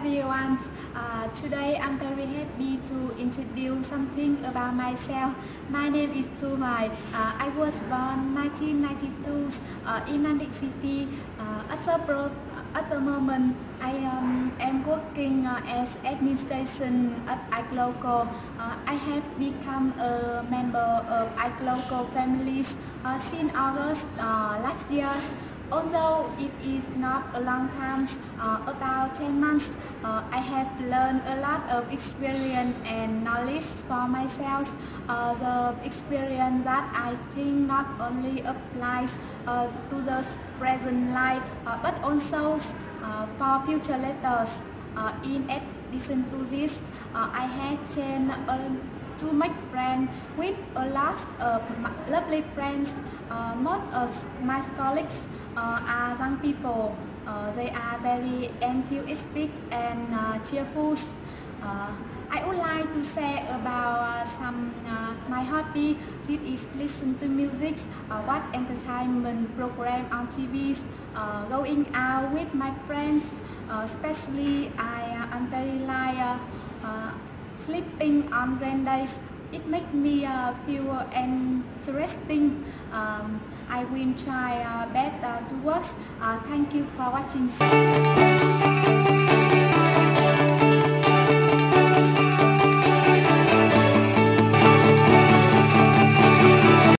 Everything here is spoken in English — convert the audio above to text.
everyone. Uh, today I'm very happy to introduce something about myself. My name is Thu Hoai. Uh, I was born 1992 uh, in Nam Dinh City. Uh, at the, pro at, the moment, I um, am working uh, as administration at Glocal. Uh, I have become a member of Glocal families since August last year although it is not a long time, uh, about 10 months, uh, I have learned a lot of experience and knowledge for myself. Uh, the experience that I think not only applies uh, to the present life, uh, but also uh, for future letters. in addition to this, I have changed to make friends with a lot of lovely friends. Uh, most of my colleagues uh, are young people. Uh, they are very enthusiastic and uh, cheerful. Uh, I would like to say about uh, some my hobby. This is listen to music, watch entertainment program on TV, going out with my friends. especially I am very like sleeping on rain days. It makes me uh, feel interesting. Um, I will try uh, better to work. Uh, thank you for watching.